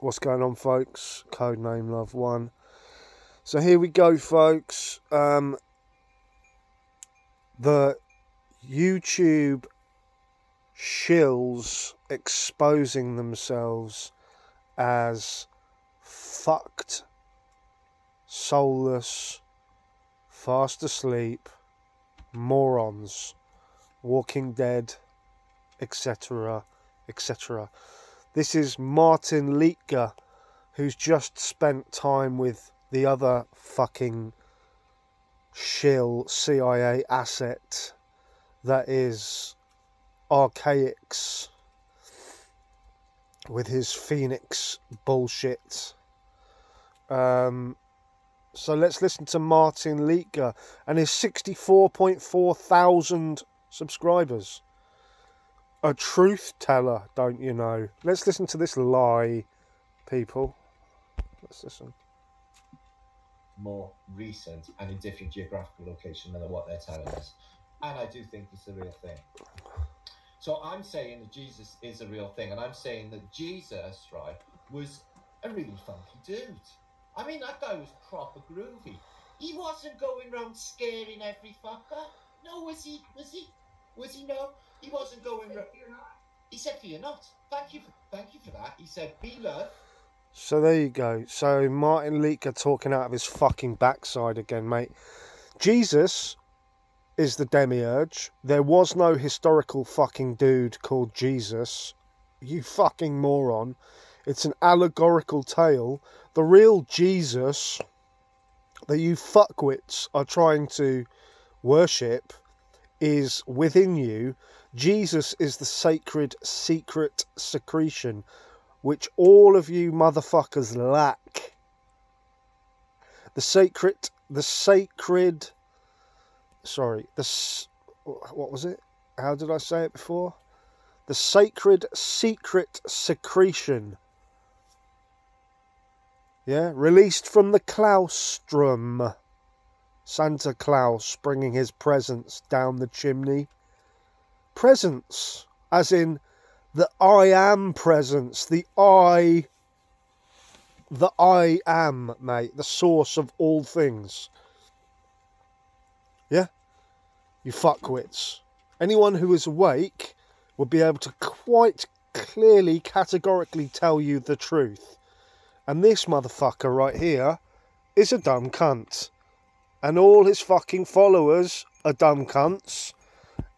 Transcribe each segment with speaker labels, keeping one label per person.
Speaker 1: What's going on, folks? Codename Love One. So here we go, folks. Um, the YouTube shills exposing themselves as fucked, soulless, fast asleep, morons, Walking Dead, etc., etc. This is Martin Liedtke, who's just spent time with the other fucking shill CIA asset that is Archaix with his Phoenix bullshit. Um, so let's listen to Martin Liedtke and his 64.4 thousand subscribers. A truth teller, don't you know? Let's listen to this lie, people. Let's listen.
Speaker 2: More recent and in different geographical location than what they're telling us. And I do think it's a real thing. So I'm saying that Jesus is a real thing, and I'm saying that Jesus, right, was a really funky dude. I mean, that guy was proper groovy. He wasn't going around scaring every fucker. No, was he? Was he? Was he? No, he wasn't going. Around... He said, "Fear not." Thank you. For, thank you for that. He said, "Be love."
Speaker 1: So there you go. So Martin Liedtke talking out of his fucking backside again, mate. Jesus is the demiurge. There was no historical fucking dude called Jesus. You fucking moron. It's an allegorical tale. The real Jesus that you fuckwits are trying to worship is within you. Jesus is the sacred secret secretion which all of you motherfuckers lack. The sacred, the sacred, sorry, the, what was it? How did I say it before? The sacred secret secretion. Yeah, released from the claustrum. Santa Claus bringing his presents down the chimney. Presents, as in the I am presence, the I, the I am, mate, the source of all things. Yeah? You fuckwits. Anyone who is awake will be able to quite clearly, categorically tell you the truth. And this motherfucker right here is a dumb cunt. And all his fucking followers are dumb cunts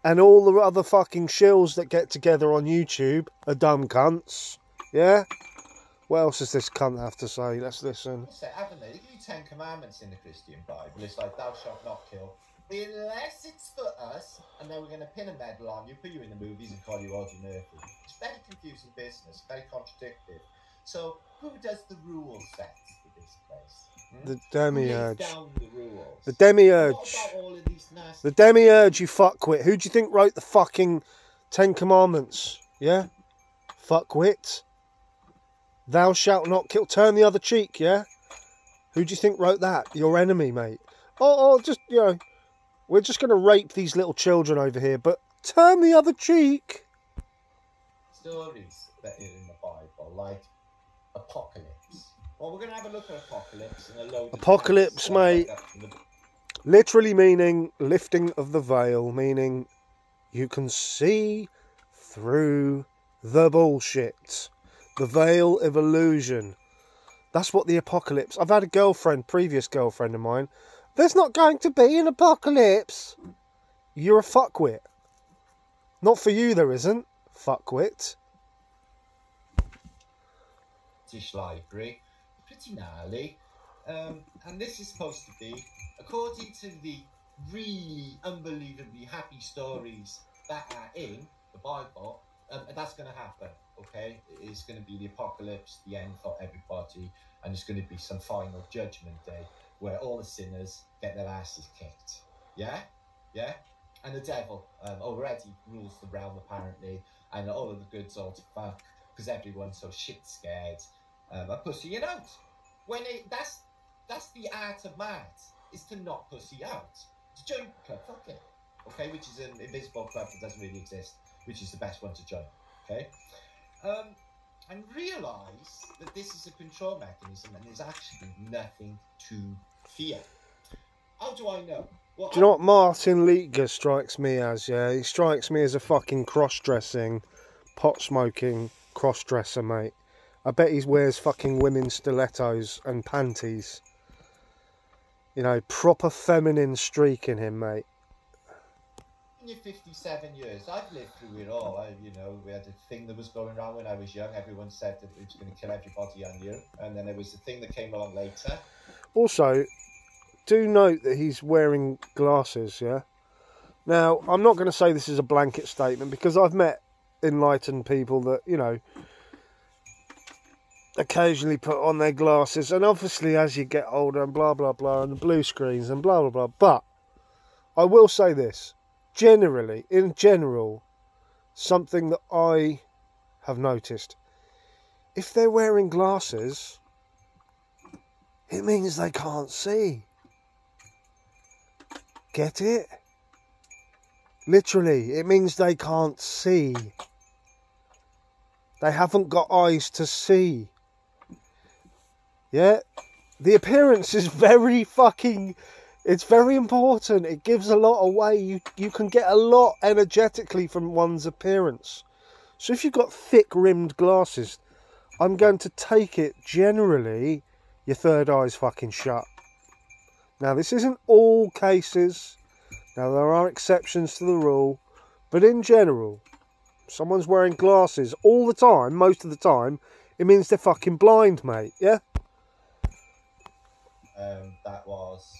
Speaker 1: and all the other fucking shills that get together on YouTube are dumb cunts. Yeah? What else does this cunt have to say? Let's listen.
Speaker 2: Say, haven't they? They give you Ten Commandments in the Christian Bible. It's like, thou shalt not kill. Unless it's for us, and then we're going to pin a medal on you, put you in the movies, and call you Audie Murphy. It's very confusing business, very contradictory. So, who does the rules set this place?
Speaker 1: The demiurge.
Speaker 2: The,
Speaker 1: the demiurge. The demiurge, you fuckwit. Who do you think wrote the fucking Ten Commandments? Yeah? Fuckwit. Thou shalt not kill. Turn the other cheek, yeah? Who do you think wrote that? Your enemy, mate. Oh, oh just, you know, we're just going to rape these little children over here, but turn the other cheek.
Speaker 2: Stories that are in the Bible, like apocalypse well, we're going to have a look at Apocalypse and a load
Speaker 1: Apocalypse, mate. Literally meaning lifting of the veil, meaning you can see through the bullshit. The veil of illusion. That's what the apocalypse. I've had a girlfriend, previous girlfriend of mine. There's not going to be an apocalypse. You're a fuckwit. Not for you, there isn't. Fuckwit.
Speaker 2: Dish library pretty. Um, and this is supposed to be, according to the really unbelievably happy stories that are in the Bible, um, that's going to happen. Okay, it's going to be the apocalypse, the end for everybody, and it's going to be some final judgment day where all the sinners get their asses kicked. Yeah, yeah. And the devil um, already rules the realm apparently, and all of the goods all to fuck because everyone's so shit scared um, of pussying out when it that's that's the art of mad is to not pussy out. To join club, fuck it. Okay, which is an invisible club that doesn't really exist, which is the best one to join. Okay, um, and realise that this is a control mechanism and there's actually nothing to fear. How do I know? Well,
Speaker 1: Do you know what Martin Liedtke strikes me as? Yeah, he strikes me as a fucking cross-dressing, pot-smoking cross-dresser, mate. I bet he wears fucking women's stilettos and panties. You know, proper feminine streak in him, mate.
Speaker 2: in your 57 years, I've lived through it all. I, you know, we had a thing that was going around when I was young. Everyone said that it was going to kill everybody on you. And then there was the thing that came along later.
Speaker 1: Also, do note that he's wearing glasses, yeah? Now, I'm not going to say this is a blanket statement because I've met enlightened people that, you know, occasionally put on their glasses. And obviously, as you get older and blah, blah, blah, and the blue screens and blah, blah, blah. But I will say this generally, in general, something that I have noticed if they're wearing glasses, it means they can't see. Get it? Literally, it means they can't see. They haven't got eyes to see. Yeah? The appearance is very fucking it's very important. It gives a lot away. You you can get a lot energetically from one's appearance. So if you've got thick rimmed glasses, I'm going to take it generally your third eye's fucking shut. Now, this isn't all cases. Now, there are exceptions to the rule. But in general, someone's wearing glasses all the time, most of the time, it means they're fucking blind, mate. Yeah?
Speaker 2: Um, that was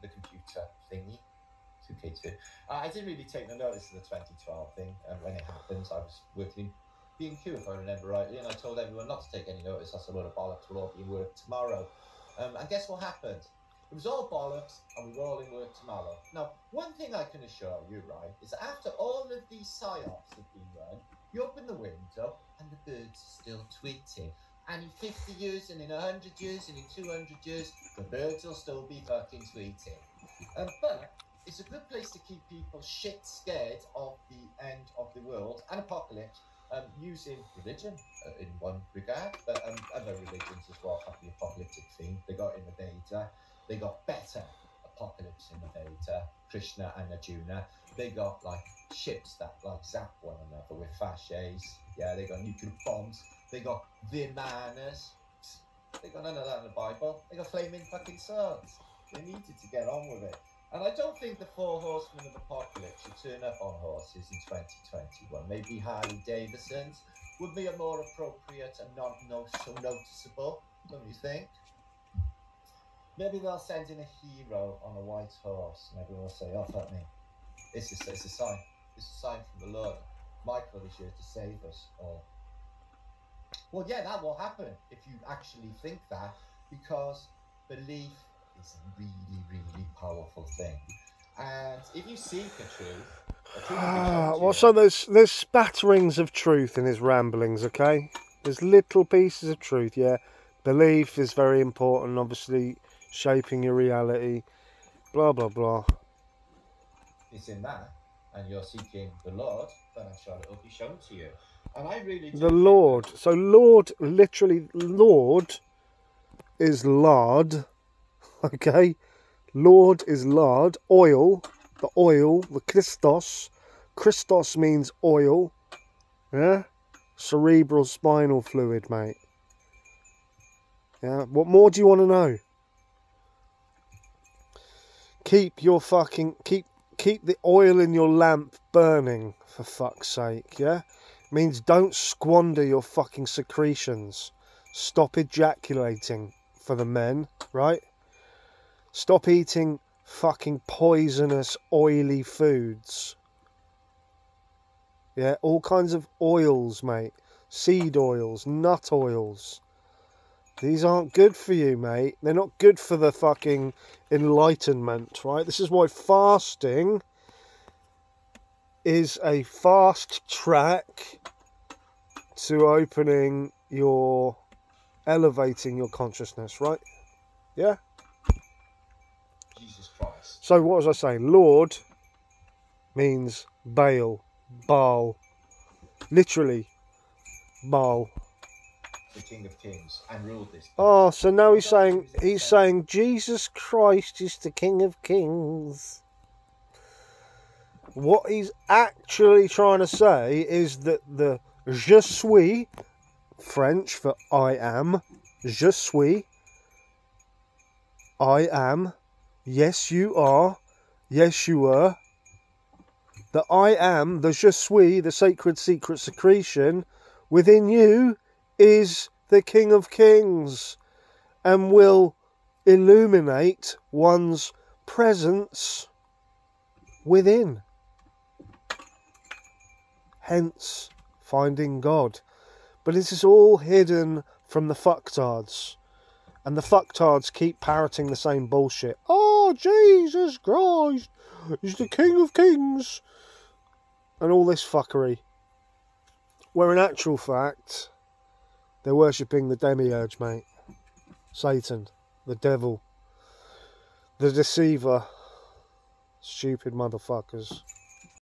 Speaker 2: the computer thingy, 2K2. Uh, I didn't really take no notice of the 2012 thing. And when it happened, I was working in B&Q, if I remember rightly, and I told everyone not to take any notice. That's a load of bollocks. We'll all be in work tomorrow. Um, and guess what happened? It was all bollocks, and we were all in work tomorrow. Now, one thing I can assure you, right, is that after all of these psyops have been run, you open the window, and the birds are still tweeting. And in 50 years, and in 100 years, and in 200 years, the birds will still be fucking tweeting. Um, but it's a good place to keep people shit scared of the end of the world and apocalypse um, using religion uh, in one regard, but um, other religions as well have the apocalyptic theme. They got in the Gita. They got better apocalypse in the Gita. Krishna and Arjuna. They got like ships that like zap one another with fasces. Yeah, they got nuclear bombs. They got Vimanas. They got none of that in the Bible. They got flaming fucking swords. They needed to get on with it. And I don't think the four horsemen of the apocalypse should turn up on horses in 2021. Maybe Harley Davidsons would be a more appropriate and not no, so noticeable, don't you think? Maybe they'll send in a hero on a white horse and everyone will say, oh, fuck me. It's a, it's a sign. It's a sign from the Lord. Michael is here to save us all. Well, yeah, that will happen if you actually think that because belief is a really, really powerful thing. And if you seek a truth, a truth
Speaker 1: Ah, well, so there's there's spatterings of truth in his ramblings. Okay, there's little pieces of truth. Yeah, belief is very important. Obviously, shaping your reality. Blah blah blah.
Speaker 2: it's in that, and you're seeking the Lord, then I'm sure it will be shown to you. And I really
Speaker 1: The Lord. So Lord, literally, Lord is lard. Okay, Lord is lard. Oil. The oil. The Christos. Christos means oil. Yeah. Cerebral spinal fluid, mate. Yeah. What more do you want to know? Keep your fucking keep keep the oil in your lamp burning for fuck's sake. Yeah means don't squander your fucking secretions. Stop ejaculating for the men, right? Stop eating fucking poisonous, oily foods. Yeah, all kinds of oils, mate. Seed oils, nut oils. These aren't good for you, mate. They're not good for the fucking enlightenment, right? This is why fasting is a fast track to opening your elevating your consciousness, right? Yeah?
Speaker 2: Jesus Christ.
Speaker 1: So what was I saying? Lord means Baal, Baal. Literally Baal.
Speaker 2: The King of Kings and ruled this.
Speaker 1: Oh, so now he's saying he's saying Jesus Christ is the King of Kings. What he's actually trying to say is that the je suis French for I am, je suis I am, yes you are, yes you were. The I am, the je suis, the sacred secret secretion within you is the King of Kings and will illuminate one's presence within. Hence, finding God. But this is all hidden from the fucktards. And the fucktards keep parroting the same bullshit. Oh, Jesus Christ! He's the King of Kings! And all this fuckery. Where in actual fact, they're worshipping the demiurge, mate. Satan, the devil, the deceiver. Stupid motherfuckers.